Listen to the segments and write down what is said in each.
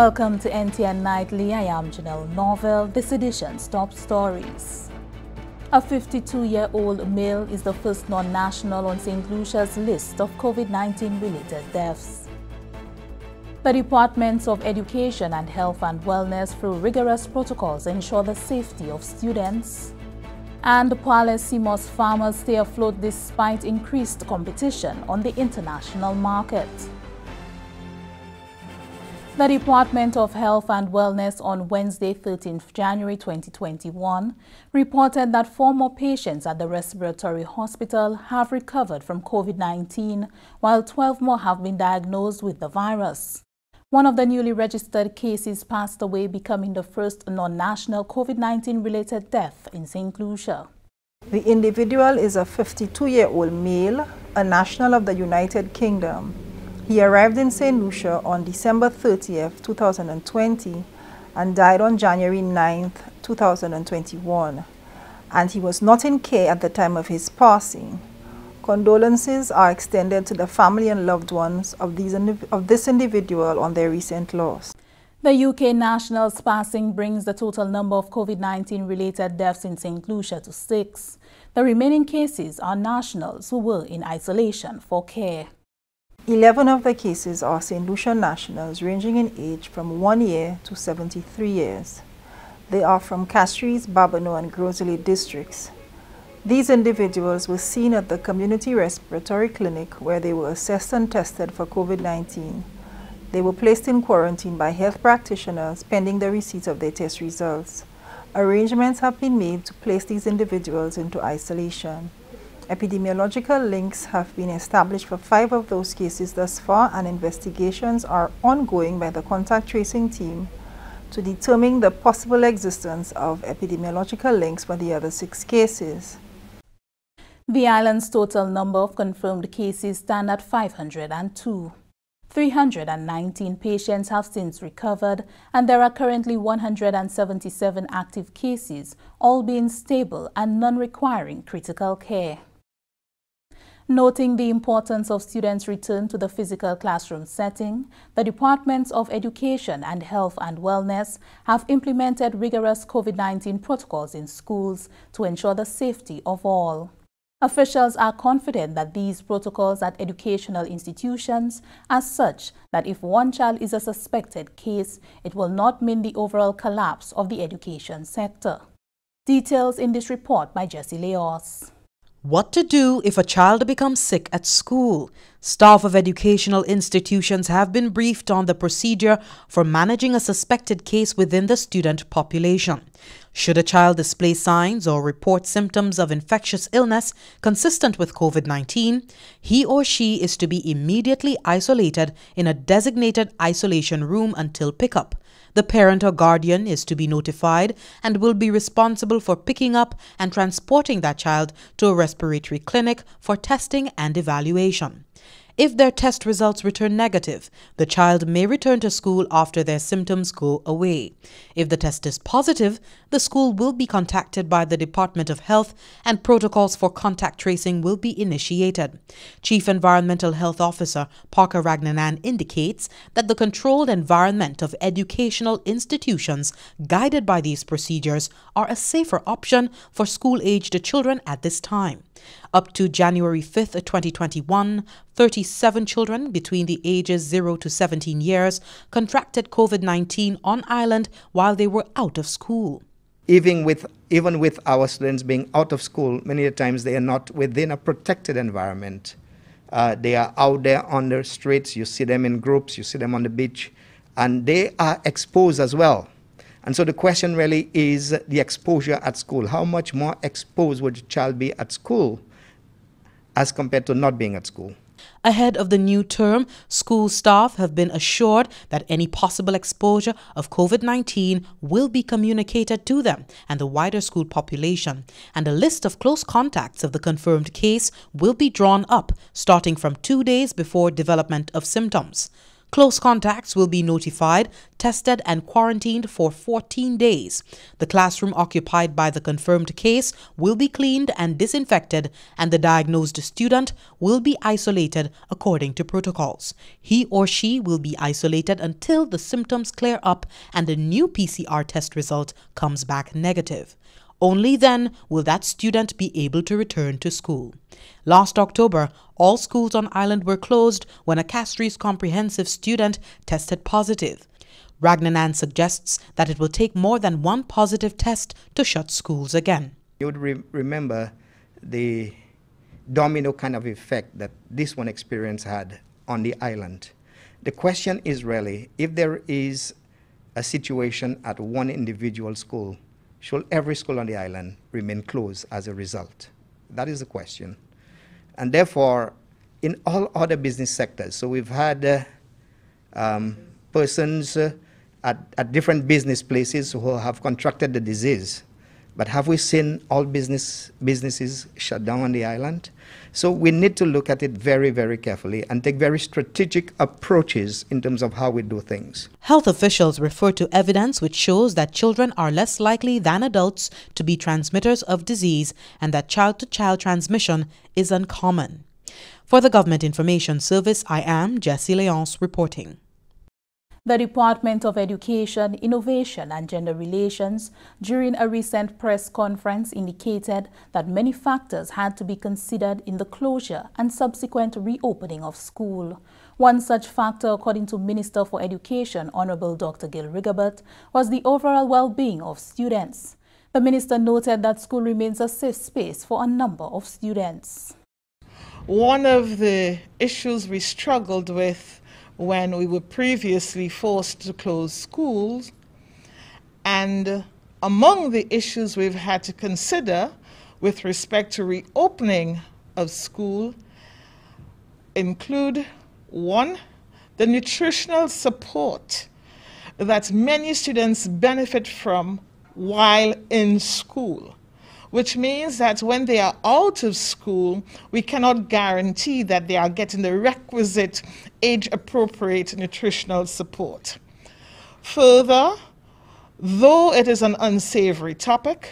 Welcome to NTN Nightly. I am Janelle Norville. This edition's top stories. A 52-year-old male is the first non-national on St. Lucia's list of COVID-19 related deaths. The Departments of Education and Health and Wellness through rigorous protocols ensure the safety of students. And sea moss farmers stay afloat despite increased competition on the international market. The Department of Health and Wellness on Wednesday, 13th January 2021, reported that four more patients at the respiratory hospital have recovered from COVID-19, while 12 more have been diagnosed with the virus. One of the newly registered cases passed away, becoming the first non-national COVID-19 related death in St. Lucia. The individual is a 52-year-old male, a national of the United Kingdom. He arrived in St. Lucia on December 30th, 2020 and died on January 9th, 2021. And he was not in care at the time of his passing. Condolences are extended to the family and loved ones of, these of this individual on their recent loss. The UK national's passing brings the total number of COVID-19 related deaths in St. Lucia to six. The remaining cases are nationals who were in isolation for care. 11 of the cases are St. Lucia nationals ranging in age from 1 year to 73 years. They are from Castries, Babonneau and Gros districts. These individuals were seen at the community respiratory clinic where they were assessed and tested for COVID-19. They were placed in quarantine by health practitioners pending the receipt of their test results. Arrangements have been made to place these individuals into isolation. Epidemiological links have been established for five of those cases thus far and investigations are ongoing by the contact tracing team to determine the possible existence of epidemiological links for the other six cases. The island's total number of confirmed cases stand at 502. 319 patients have since recovered and there are currently 177 active cases, all being stable and none requiring critical care. Noting the importance of students' return to the physical classroom setting, the Departments of Education and Health and Wellness have implemented rigorous COVID-19 protocols in schools to ensure the safety of all. Officials are confident that these protocols at educational institutions are such that if one child is a suspected case, it will not mean the overall collapse of the education sector. Details in this report by Jessie Leonce. What to do if a child becomes sick at school? Staff of educational institutions have been briefed on the procedure for managing a suspected case within the student population. Should a child display signs or report symptoms of infectious illness consistent with COVID 19, he or she is to be immediately isolated in a designated isolation room until pickup. The parent or guardian is to be notified and will be responsible for picking up and transporting that child to a respiratory clinic for testing and evaluation. If their test results return negative, the child may return to school after their symptoms go away. If the test is positive, the school will be contacted by the Department of Health and protocols for contact tracing will be initiated. Chief Environmental Health Officer Parker Ragnanan indicates that the controlled environment of educational institutions guided by these procedures are a safer option for school-aged children at this time. Up to January 5th, 2021, 37 children between the ages 0 to 17 years contracted COVID 19 on island while they were out of school. Even with, even with our students being out of school, many times they are not within a protected environment. Uh, they are out there on the streets, you see them in groups, you see them on the beach, and they are exposed as well. And so the question really is the exposure at school. How much more exposed would a child be at school as compared to not being at school? Ahead of the new term, school staff have been assured that any possible exposure of COVID 19 will be communicated to them and the wider school population, and a list of close contacts of the confirmed case will be drawn up starting from two days before development of symptoms. Close contacts will be notified, tested, and quarantined for 14 days. The classroom occupied by the confirmed case will be cleaned and disinfected, and the diagnosed student will be isolated according to protocols. He or she will be isolated until the symptoms clear up and a new PCR test result comes back negative. Only then will that student be able to return to school. Last October, all schools on island were closed when a Castries comprehensive student tested positive. Ragnanan suggests that it will take more than one positive test to shut schools again. You would re remember the domino kind of effect that this one experience had on the island. The question is really if there is a situation at one individual school should every school on the island remain closed as a result? That is the question. And therefore, in all other business sectors, so we've had uh, um, persons uh, at, at different business places who have contracted the disease but have we seen all business businesses shut down on the island? So we need to look at it very, very carefully and take very strategic approaches in terms of how we do things. Health officials refer to evidence which shows that children are less likely than adults to be transmitters of disease and that child to child transmission is uncommon. For the Government Information Service, I am Jessie Leonce reporting. The Department of Education, Innovation and Gender Relations during a recent press conference indicated that many factors had to be considered in the closure and subsequent reopening of school. One such factor, according to Minister for Education, Honorable Dr. Gale Rigobert, was the overall well-being of students. The minister noted that school remains a safe space for a number of students. One of the issues we struggled with when we were previously forced to close schools. And among the issues we've had to consider with respect to reopening of school include one, the nutritional support that many students benefit from while in school which means that when they are out of school, we cannot guarantee that they are getting the requisite age appropriate nutritional support. Further, though it is an unsavory topic,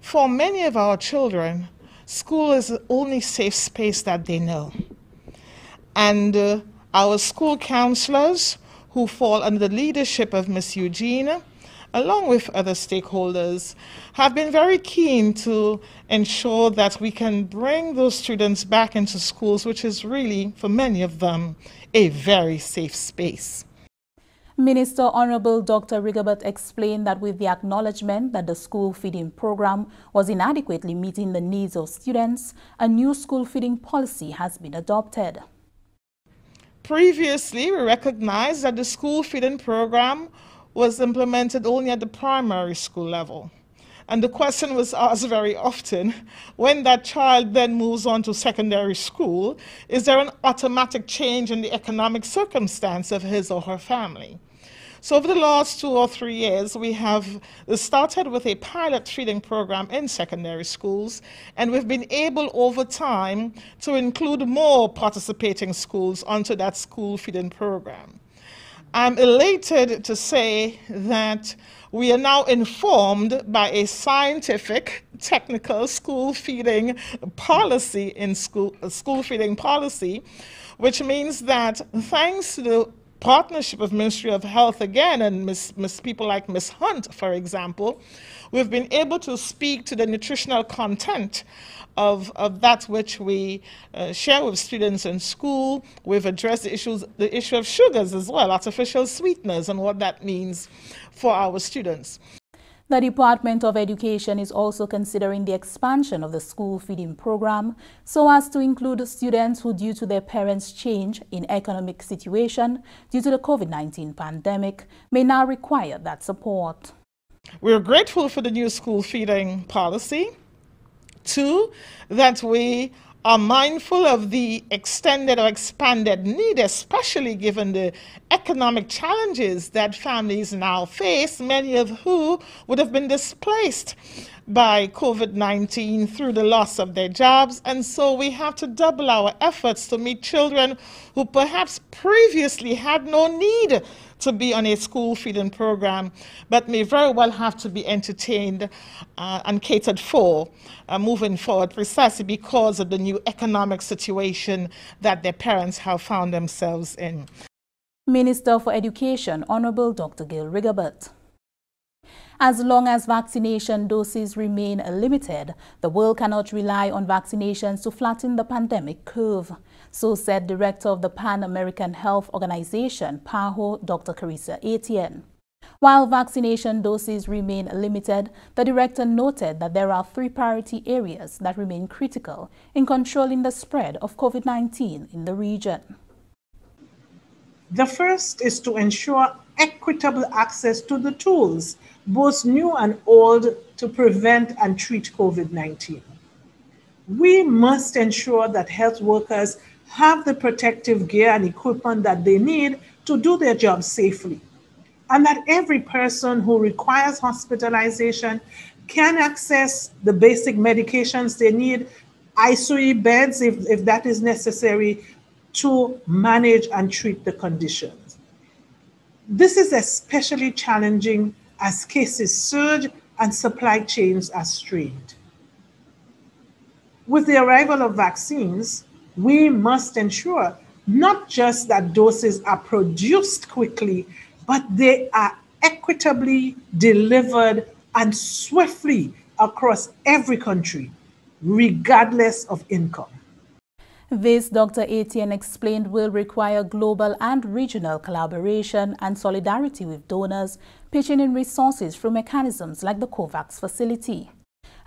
for many of our children, school is the only safe space that they know. And uh, our school counselors, who fall under the leadership of Miss Eugene, along with other stakeholders, have been very keen to ensure that we can bring those students back into schools, which is really, for many of them, a very safe space. Minister Honorable Dr. Rigobert explained that with the acknowledgement that the school feeding program was inadequately meeting the needs of students, a new school feeding policy has been adopted. Previously, we recognized that the school feeding program was implemented only at the primary school level. And the question was asked very often when that child then moves on to secondary school, is there an automatic change in the economic circumstance of his or her family? So, over the last two or three years, we have started with a pilot feeding program in secondary schools, and we've been able over time to include more participating schools onto that school feeding program. I'm elated to say that we are now informed by a scientific, technical school feeding policy in school, uh, school feeding policy, which means that thanks to the partnership of Ministry of Health again and Miss, Miss people like Miss Hunt, for example, we've been able to speak to the nutritional content of, of that which we uh, share with students in school. We've addressed the issues, the issue of sugars as well, artificial sweeteners, and what that means for our students. The Department of Education is also considering the expansion of the school feeding program so as to include students who, due to their parents' change in economic situation due to the COVID-19 pandemic, may now require that support. We're grateful for the new school feeding policy. Two, that we are mindful of the extended or expanded need, especially given the economic challenges that families now face, many of who would have been displaced by COVID 19 through the loss of their jobs. And so we have to double our efforts to meet children who perhaps previously had no need to be on a school feeding program, but may very well have to be entertained uh, and catered for uh, moving forward precisely because of the new economic situation that their parents have found themselves in. Minister for Education, Honorable Dr. Gale Rigobert. As long as vaccination doses remain limited, the world cannot rely on vaccinations to flatten the pandemic curve. So said Director of the Pan-American Health Organization, PAHO, Dr. Carissa Etienne. While vaccination doses remain limited, the director noted that there are three priority areas that remain critical in controlling the spread of COVID-19 in the region. The first is to ensure equitable access to the tools both new and old, to prevent and treat COVID 19. We must ensure that health workers have the protective gear and equipment that they need to do their job safely, and that every person who requires hospitalization can access the basic medications they need, ICU beds if, if that is necessary, to manage and treat the conditions. This is especially challenging as cases surge and supply chains are strained. With the arrival of vaccines, we must ensure not just that doses are produced quickly, but they are equitably delivered and swiftly across every country, regardless of income. This, Dr. Etienne explained, will require global and regional collaboration and solidarity with donors, pitching in resources through mechanisms like the COVAX facility.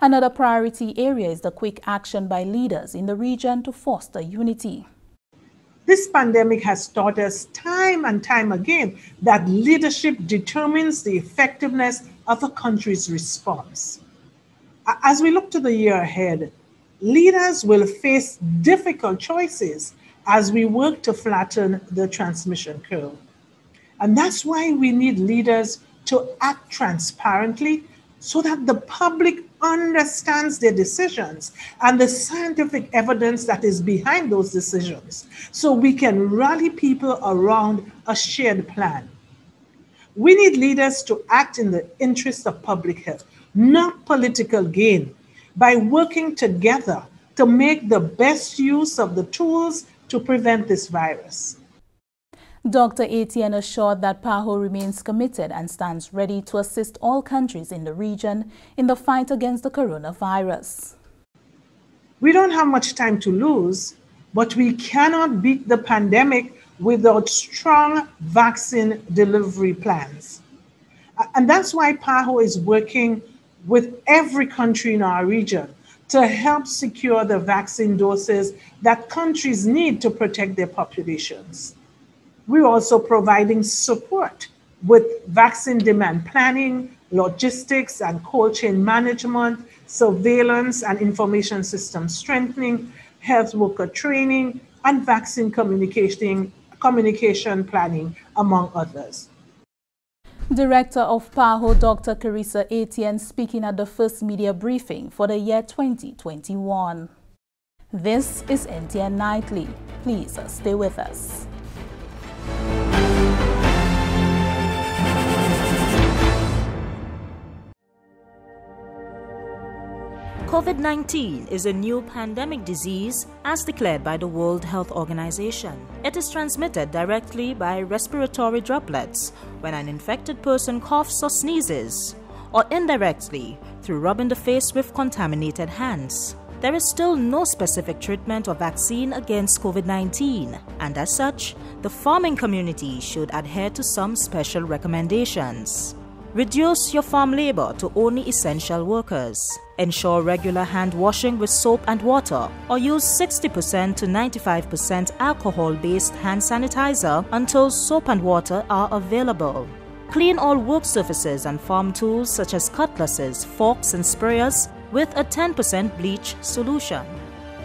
Another priority area is the quick action by leaders in the region to foster unity. This pandemic has taught us time and time again that leadership determines the effectiveness of a country's response. As we look to the year ahead, leaders will face difficult choices as we work to flatten the transmission curve. And that's why we need leaders to act transparently so that the public understands their decisions and the scientific evidence that is behind those decisions so we can rally people around a shared plan. We need leaders to act in the interest of public health, not political gain, by working together to make the best use of the tools to prevent this virus. Dr. Etienne assured that PAHO remains committed and stands ready to assist all countries in the region in the fight against the coronavirus. We don't have much time to lose, but we cannot beat the pandemic without strong vaccine delivery plans. And that's why PAHO is working with every country in our region to help secure the vaccine doses that countries need to protect their populations. We're also providing support with vaccine demand planning, logistics and cold chain management, surveillance and information system strengthening, health worker training, and vaccine communication, communication planning, among others. Director of PAHO, Dr. Carissa Etienne, speaking at the first media briefing for the year 2021. This is NTN Nightly. Please stay with us. COVID 19 is a new pandemic disease as declared by the World Health Organization. It is transmitted directly by respiratory droplets when an infected person coughs or sneezes, or indirectly through rubbing the face with contaminated hands. There is still no specific treatment or vaccine against COVID 19, and as such, the farming community should adhere to some special recommendations. Reduce your farm labor to only essential workers. Ensure regular hand washing with soap and water, or use 60% to 95% alcohol based hand sanitizer until soap and water are available. Clean all work surfaces and farm tools such as cutlasses, forks, and sprayers with a 10% bleach solution.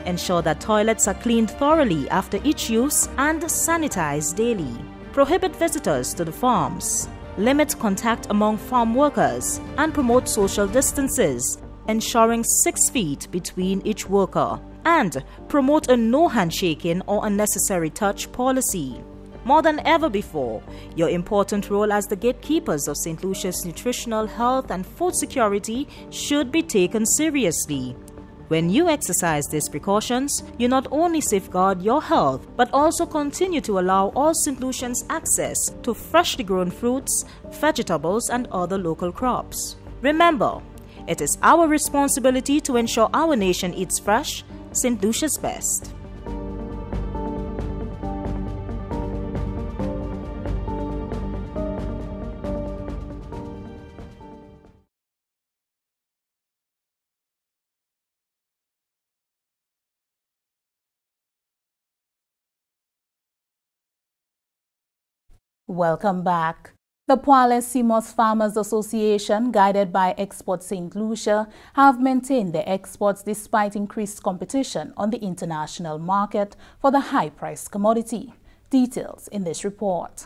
Ensure that toilets are cleaned thoroughly after each use and sanitized daily. Prohibit visitors to the farms. Limit contact among farm workers and promote social distances, ensuring six feet between each worker. And promote a no handshaking or unnecessary touch policy. More than ever before, your important role as the gatekeepers of St. Lucia's nutritional health and food security should be taken seriously. When you exercise these precautions, you not only safeguard your health, but also continue to allow all St. Lucians access to freshly grown fruits, vegetables, and other local crops. Remember, it is our responsibility to ensure our nation eats fresh, St. Lucia's best. Welcome back. The Praslin CMOS Farmers Association, guided by Export St. Lucia, have maintained their exports despite increased competition on the international market for the high-priced commodity. Details in this report.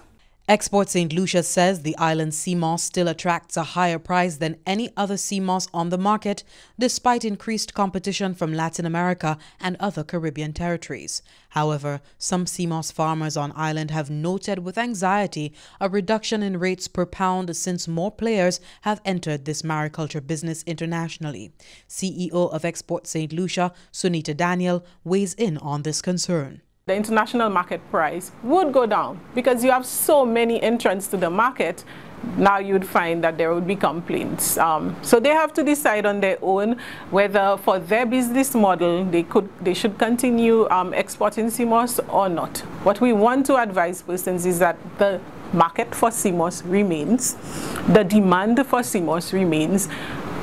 Export St. Lucia says the island's sea moss still attracts a higher price than any other sea moss on the market, despite increased competition from Latin America and other Caribbean territories. However, some sea moss farmers on island have noted with anxiety a reduction in rates per pound since more players have entered this mariculture business internationally. CEO of Export St. Lucia, Sunita Daniel, weighs in on this concern the international market price would go down because you have so many entrants to the market now you'd find that there would be complaints. Um, so they have to decide on their own whether for their business model they could they should continue um, exporting sea moss or not. What we want to advise persons is that the market for sea moss remains, the demand for sea moss remains,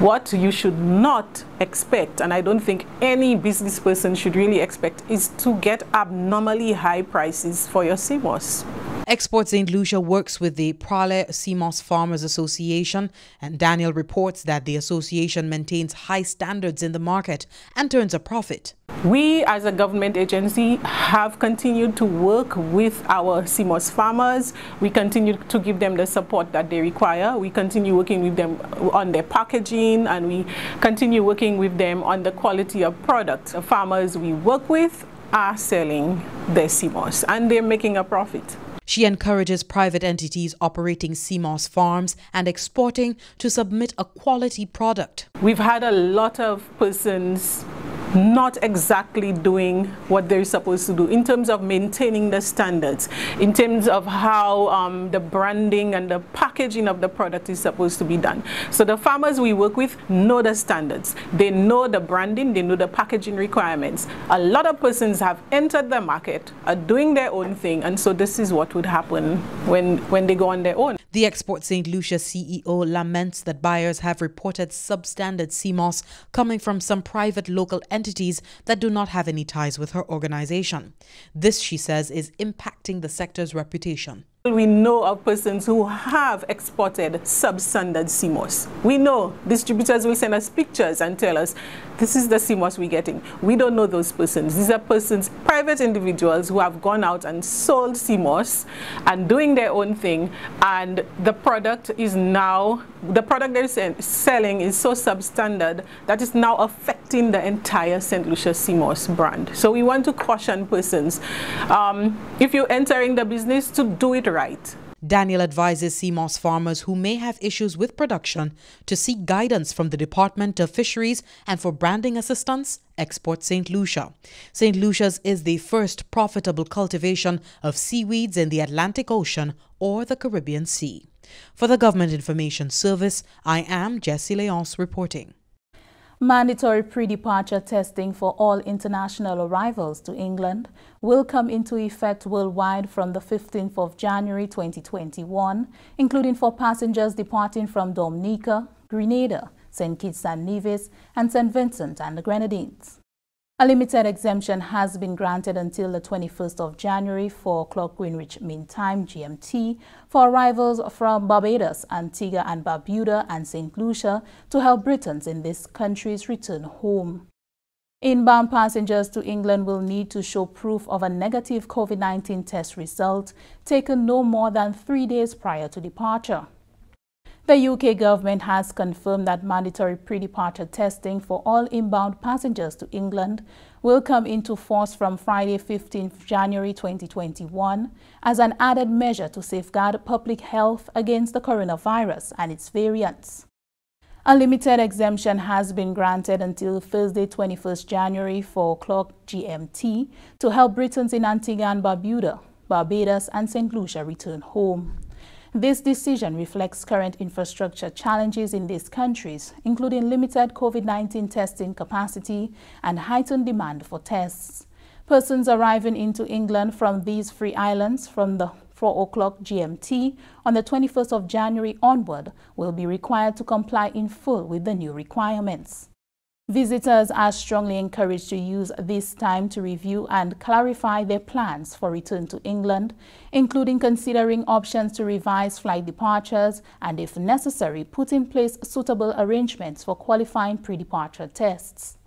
what you should not expect, and I don't think any business person should really expect, is to get abnormally high prices for your sea moss. Export St. Lucia works with the Praslin CMOS Farmers Association, and Daniel reports that the association maintains high standards in the market and turns a profit. We, as a government agency, have continued to work with our sea moss farmers. We continue to give them the support that they require. We continue working with them on their packaging and we continue working with them on the quality of products. The farmers we work with are selling their sea moss and they're making a profit. She encourages private entities operating sea moss farms and exporting to submit a quality product. We've had a lot of persons not exactly doing what they're supposed to do in terms of maintaining the standards, in terms of how um, the branding and the packaging of the product is supposed to be done. So the farmers we work with know the standards. They know the branding, they know the packaging requirements. A lot of persons have entered the market, are doing their own thing, and so this is what would happen when, when they go on their own. The Export St. Lucia CEO laments that buyers have reported substandard sea moss coming from some private local entities that do not have any ties with her organization. This, she says, is impacting the sector's reputation. We know of persons who have exported substandard sea moss. We know distributors will send us pictures and tell us, this is the sea moss we're getting. We don't know those persons. These are persons, private individuals who have gone out and sold sea moss and doing their own thing. And the product is now, the product they're selling is so substandard that it's now affecting the entire St. Lucia sea moss brand. So we want to caution persons, um, if you're entering the business, to do it right. Daniel advises sea moss farmers who may have issues with production to seek guidance from the Department of Fisheries and for branding assistance, export St. Lucia. St. Lucia's is the first profitable cultivation of seaweeds in the Atlantic Ocean or the Caribbean Sea. For the Government Information Service, I am Jessie Leonce reporting. Mandatory pre-departure testing for all international arrivals to England will come into effect worldwide from the 15th of January 2021, including for passengers departing from Dominica, Grenada, St. Kitts and Nevis, and St. Vincent and the Grenadines. A limited exemption has been granted until the 21st of January for clock Greenwich Mean Time GMT for arrivals from Barbados, Antigua and Barbuda and St. Lucia to help Britons in these countries return home. Inbound passengers to England will need to show proof of a negative COVID-19 test result taken no more than three days prior to departure. The UK government has confirmed that mandatory pre-departure testing for all inbound passengers to England will come into force from Friday 15 January 2021 as an added measure to safeguard public health against the coronavirus and its variants. A limited exemption has been granted until Thursday 21st January 4 o'clock GMT to help Britons in Antigua and Barbuda, Barbados and St. Lucia return home. This decision reflects current infrastructure challenges in these countries, including limited COVID-19 testing capacity and heightened demand for tests. Persons arriving into England from these free islands from the 4 o'clock GMT on the 21st of January onward will be required to comply in full with the new requirements. Visitors are strongly encouraged to use this time to review and clarify their plans for return to England, including considering options to revise flight departures and, if necessary, put in place suitable arrangements for qualifying pre-departure tests.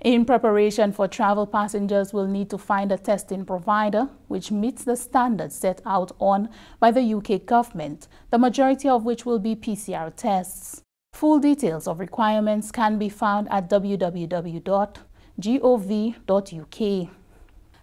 In preparation for travel, passengers will need to find a testing provider which meets the standards set out on by the UK government, the majority of which will be PCR tests. Full details of requirements can be found at www.gov.uk.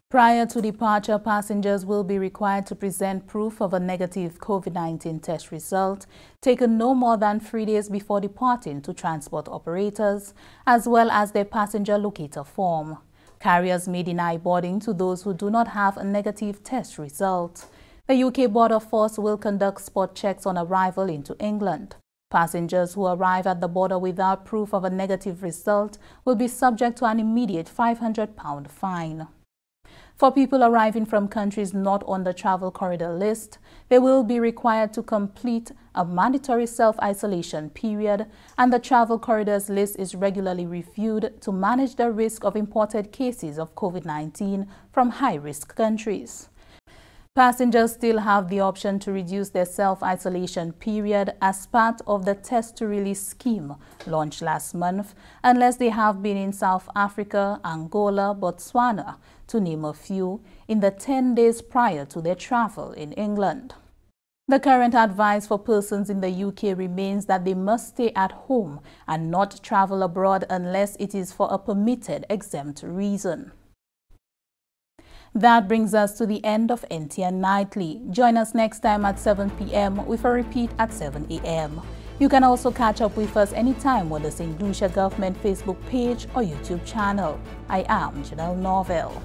Prior to departure, passengers will be required to present proof of a negative COVID-19 test result taken no more than three days before departing to transport operators, as well as their passenger locator form. Carriers may deny boarding to those who do not have a negative test result. The UK Border Force will conduct spot checks on arrival into England. Passengers who arrive at the border without proof of a negative result will be subject to an immediate £500 fine. For people arriving from countries not on the travel corridor list, they will be required to complete a mandatory self-isolation period and the travel corridors list is regularly reviewed to manage the risk of imported cases of COVID-19 from high-risk countries. Passengers still have the option to reduce their self-isolation period as part of the test to release scheme launched last month unless they have been in South Africa, Angola, Botswana, to name a few, in the 10 days prior to their travel in England. The current advice for persons in the UK remains that they must stay at home and not travel abroad unless it is for a permitted exempt reason. That brings us to the end of NTN Nightly. Join us next time at 7 p.m. with a repeat at 7 a.m. You can also catch up with us anytime on the St. Lucia Government Facebook page or YouTube channel. I am Janelle Norville.